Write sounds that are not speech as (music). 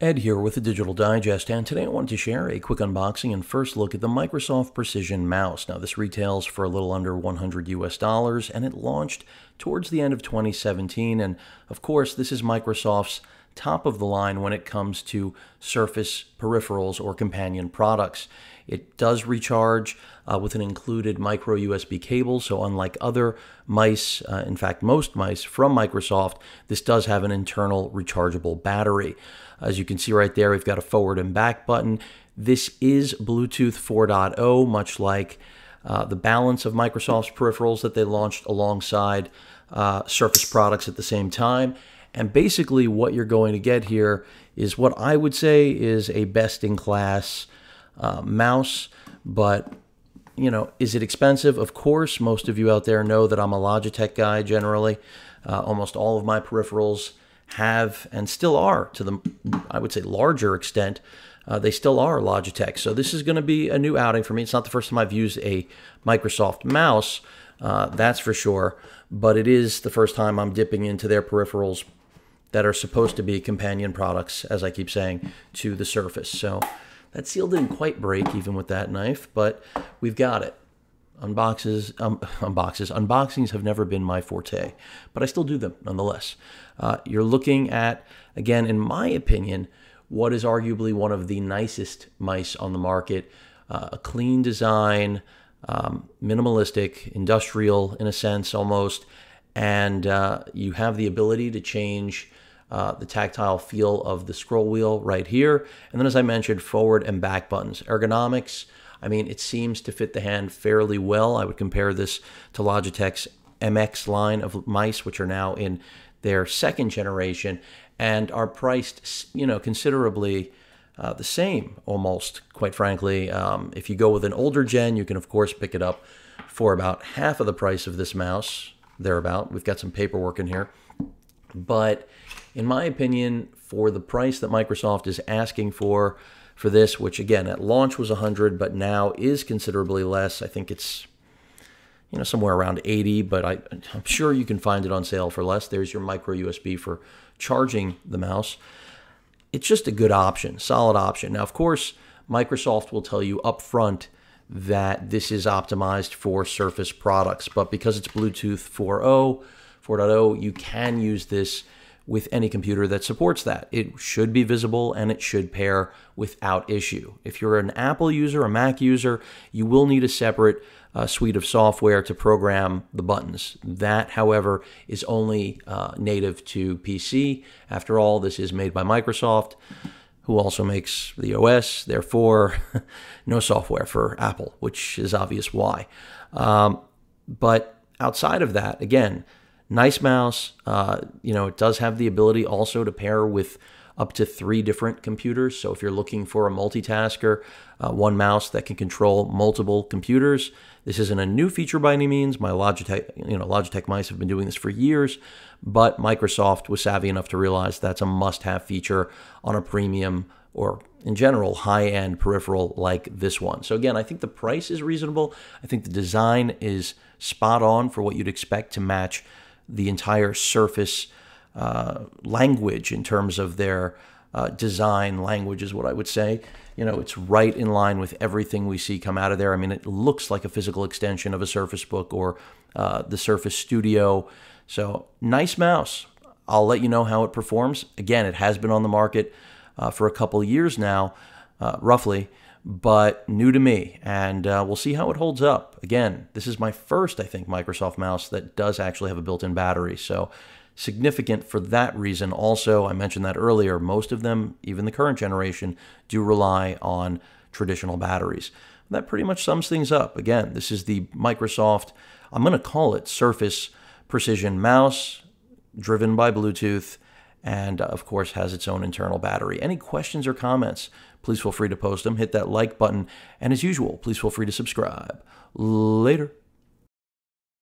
Ed here with the Digital Digest, and today I wanted to share a quick unboxing and first look at the Microsoft Precision Mouse. Now, this retails for a little under 100 US dollars, and it launched towards the end of 2017. And of course, this is Microsoft's top of the line when it comes to Surface peripherals or companion products. It does recharge uh, with an included micro USB cable, so unlike other mice, uh, in fact, most mice from Microsoft, this does have an internal rechargeable battery. As you can see right there, we've got a forward and back button. This is Bluetooth 4.0, much like uh, the balance of Microsoft's peripherals that they launched alongside uh, Surface products at the same time. And basically, what you're going to get here is what I would say is a best in class uh, mouse, but you know, is it expensive? Of course, most of you out there know that I'm a Logitech guy generally. Uh, almost all of my peripherals have and still are to the, I would say, larger extent. Uh, they still are Logitech. So this is going to be a new outing for me. It's not the first time I've used a Microsoft mouse, uh, that's for sure. But it is the first time I'm dipping into their peripherals that are supposed to be companion products, as I keep saying, to the Surface. So that seal didn't quite break even with that knife, but we've got it. Unboxes, um, (laughs) unboxes, unboxings have never been my forte, but I still do them nonetheless. Uh, you're looking at, again, in my opinion, what is arguably one of the nicest mice on the market. Uh, a clean design, um, minimalistic, industrial in a sense almost, and uh, you have the ability to change uh, the tactile feel of the scroll wheel right here. And then, as I mentioned, forward and back buttons. Ergonomics, I mean, it seems to fit the hand fairly well. I would compare this to Logitech's MX line of mice, which are now in their second generation and are priced, you know, considerably uh, the same, almost, quite frankly. Um, if you go with an older gen, you can, of course, pick it up for about half of the price of this mouse, thereabout. We've got some paperwork in here. But in my opinion, for the price that Microsoft is asking for for this, which again at launch was 100, but now is considerably less. I think it's you know somewhere around 80, but I, I'm sure you can find it on sale for less. There's your micro USB for charging the mouse. It's just a good option, solid option. Now, of course, Microsoft will tell you up front that this is optimized for Surface products, but because it's Bluetooth 4.0 4.0, you can use this with any computer that supports that. It should be visible and it should pair without issue. If you're an Apple user, a Mac user, you will need a separate uh, suite of software to program the buttons. That, however, is only uh, native to PC. After all, this is made by Microsoft, who also makes the OS, therefore, (laughs) no software for Apple, which is obvious why. Um, but outside of that, again, Nice mouse. Uh, you know, it does have the ability also to pair with up to three different computers. So if you're looking for a multitasker, uh, one mouse that can control multiple computers, this isn't a new feature by any means. My Logitech, you know, Logitech mice have been doing this for years, but Microsoft was savvy enough to realize that's a must-have feature on a premium or in general high-end peripheral like this one. So again, I think the price is reasonable. I think the design is spot on for what you'd expect to match the entire Surface uh, language in terms of their uh, design language is what I would say. You know, it's right in line with everything we see come out of there. I mean, it looks like a physical extension of a Surface Book or uh, the Surface Studio. So, nice mouse. I'll let you know how it performs. Again, it has been on the market uh, for a couple years now, uh, roughly but new to me, and uh, we'll see how it holds up. Again, this is my first, I think, Microsoft mouse that does actually have a built-in battery, so significant for that reason. Also, I mentioned that earlier, most of them, even the current generation, do rely on traditional batteries. That pretty much sums things up. Again, this is the Microsoft, I'm going to call it Surface Precision Mouse, driven by Bluetooth, and uh, of course has its own internal battery. Any questions or comments, please feel free to post them. Hit that like button. And as usual, please feel free to subscribe. Later.